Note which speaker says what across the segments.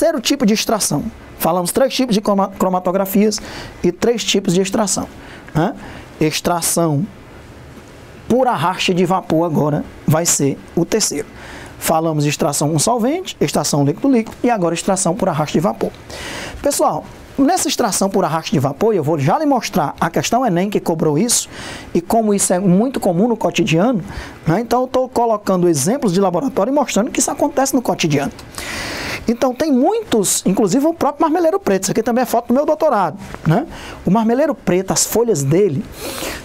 Speaker 1: Terceiro tipo de extração. Falamos três tipos de cromatografias e três tipos de extração. Né? Extração por arraste de vapor agora vai ser o terceiro. Falamos de extração com solvente, extração líquido-líquido e agora extração por arraste de vapor. Pessoal, nessa extração por arraste de vapor, eu vou já lhe mostrar a questão Enem que cobrou isso e como isso é muito comum no cotidiano. Né? Então, eu estou colocando exemplos de laboratório e mostrando que isso acontece no cotidiano. Então, tem muitos, inclusive o próprio marmeleiro preto. Isso aqui também é foto do meu doutorado. Né? O marmeleiro preto, as folhas dele,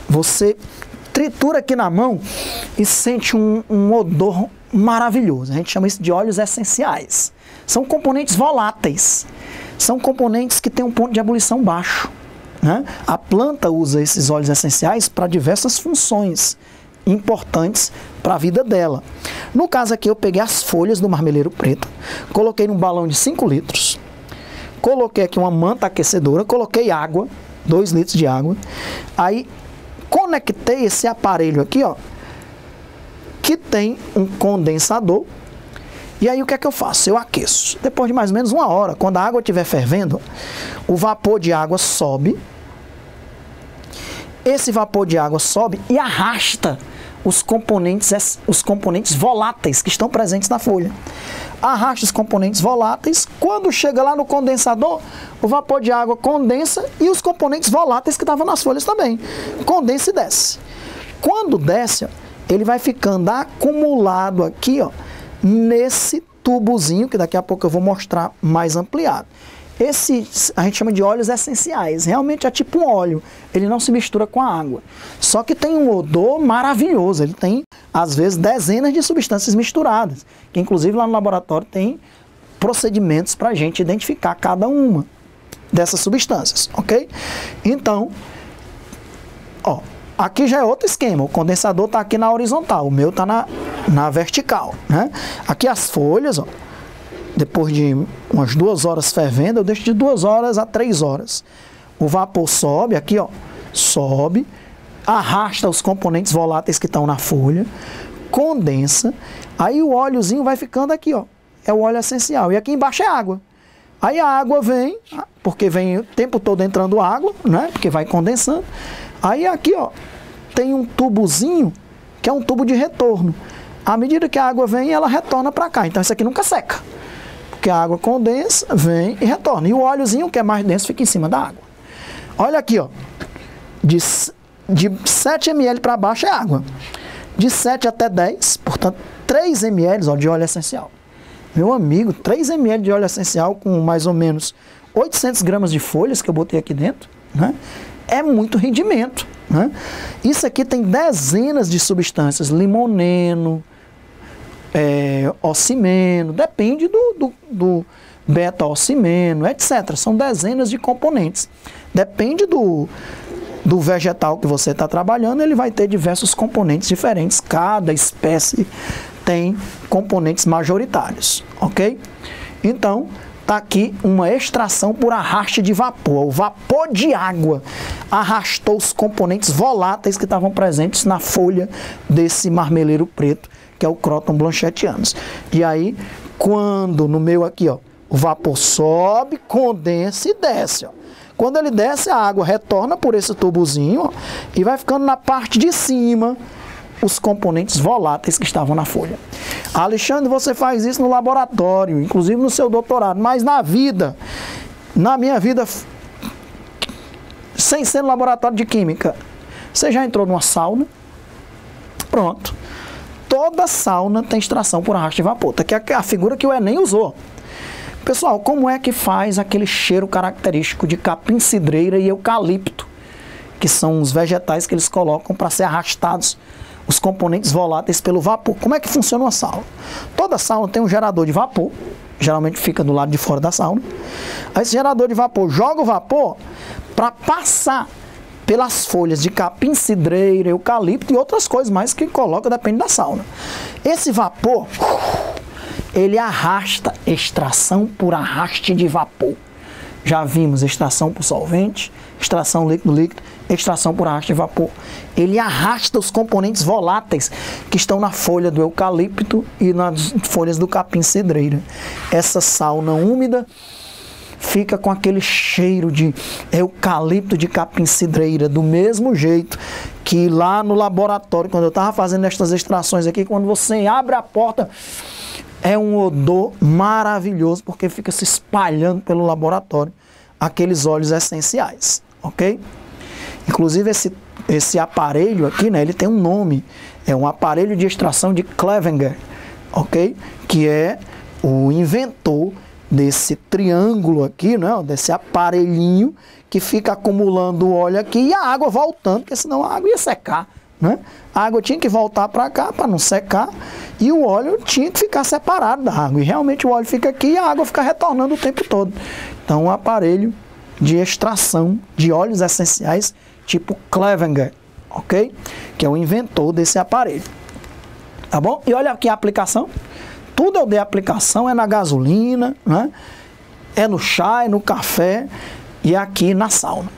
Speaker 1: você tritura aqui na mão e sente um, um odor maravilhoso. A gente chama isso de óleos essenciais. São componentes voláteis. São componentes que têm um ponto de ebulição baixo. Né? A planta usa esses óleos essenciais para diversas funções importantes para a vida dela. No caso aqui, eu peguei as folhas do marmeleiro preto, coloquei num balão de 5 litros, coloquei aqui uma manta aquecedora, coloquei água, 2 litros de água, aí conectei esse aparelho aqui, ó, que tem um condensador. E aí o que é que eu faço? Eu aqueço. Depois de mais ou menos uma hora, quando a água estiver fervendo, o vapor de água sobe. Esse vapor de água sobe e arrasta os componentes, os componentes voláteis que estão presentes na folha. Arrasta os componentes voláteis, quando chega lá no condensador, o vapor de água condensa e os componentes voláteis que estavam nas folhas também. Condensa e desce. Quando desce, ele vai ficando acumulado aqui, ó, nesse tubozinho, que daqui a pouco eu vou mostrar mais ampliado. Esse a gente chama de óleos essenciais. Realmente é tipo um óleo. Ele não se mistura com a água. Só que tem um odor maravilhoso. Ele tem, às vezes, dezenas de substâncias misturadas. Que inclusive lá no laboratório tem procedimentos para a gente identificar cada uma dessas substâncias, ok? Então, ó, Aqui já é outro esquema, o condensador está aqui na horizontal, o meu está na, na vertical. Né? Aqui as folhas, ó, depois de umas duas horas fervendo, eu deixo de duas horas a três horas. O vapor sobe, aqui ó, sobe, arrasta os componentes voláteis que estão na folha, condensa, aí o óleozinho vai ficando aqui, ó, é o óleo essencial. E aqui embaixo é água. Aí a água vem, porque vem o tempo todo entrando água, né? Porque vai condensando. Aí aqui, ó, tem um tubozinho que é um tubo de retorno. À medida que a água vem, ela retorna para cá. Então isso aqui nunca seca. Porque a água condensa, vem e retorna. E o óleozinho, que é mais denso, fica em cima da água. Olha aqui, ó. De, de 7 ml para baixo é água. De 7 até 10, portanto, 3 ml ó, de óleo essencial. Meu amigo, 3 ml de óleo essencial com mais ou menos 800 gramas de folhas que eu botei aqui dentro, né? é muito rendimento. Né? Isso aqui tem dezenas de substâncias, limoneno, é, ocimeno, depende do, do, do beta-ocimeno, etc. São dezenas de componentes. Depende do, do vegetal que você está trabalhando, ele vai ter diversos componentes diferentes. Cada espécie tem componentes majoritários, ok? Então, Está aqui uma extração por arraste de vapor. O vapor de água arrastou os componentes voláteis que estavam presentes na folha desse marmeleiro preto, que é o Croton blanchetianus. E aí, quando no meu aqui, ó, o vapor sobe, condensa e desce, ó. Quando ele desce, a água retorna por esse tubozinho ó, e vai ficando na parte de cima os componentes voláteis que estavam na folha. Alexandre, você faz isso no laboratório, inclusive no seu doutorado, mas na vida, na minha vida, sem ser no laboratório de química, você já entrou numa sauna? Pronto. Toda sauna tem extração por arrasto de vapor, tá? que é a figura que o Enem usou. Pessoal, como é que faz aquele cheiro característico de capim cidreira e eucalipto, que são os vegetais que eles colocam para ser arrastados os componentes voláteis pelo vapor. Como é que funciona uma sauna? Toda sauna tem um gerador de vapor, geralmente fica do lado de fora da sauna. Aí esse gerador de vapor joga o vapor para passar pelas folhas de capim, cidreira, eucalipto e outras coisas mais que coloca, depende da sauna. Esse vapor, ele arrasta extração por arraste de vapor. Já vimos extração por solvente, extração líquido-líquido, extração por arrasto de vapor. Ele arrasta os componentes voláteis que estão na folha do eucalipto e nas folhas do capim cidreira. Essa sauna úmida fica com aquele cheiro de eucalipto de capim cidreira, do mesmo jeito que lá no laboratório, quando eu estava fazendo estas extrações aqui, quando você abre a porta, é um odor maravilhoso, porque fica se espalhando pelo laboratório aqueles óleos essenciais, ok? Inclusive esse, esse aparelho aqui, né, ele tem um nome, é um aparelho de extração de Clevenger, ok? Que é o inventor desse triângulo aqui, né, desse aparelhinho que fica acumulando óleo aqui e a água voltando, porque senão a água ia secar. Né? A água tinha que voltar para cá para não secar e o óleo tinha que ficar separado da água. E realmente o óleo fica aqui e a água fica retornando o tempo todo. Então, um aparelho de extração de óleos essenciais tipo Clevenger, ok? Que é o inventor desse aparelho. Tá bom? E olha aqui a aplicação. Tudo eu dei aplicação, é na gasolina, né? é no chá, é no café e aqui na sauna.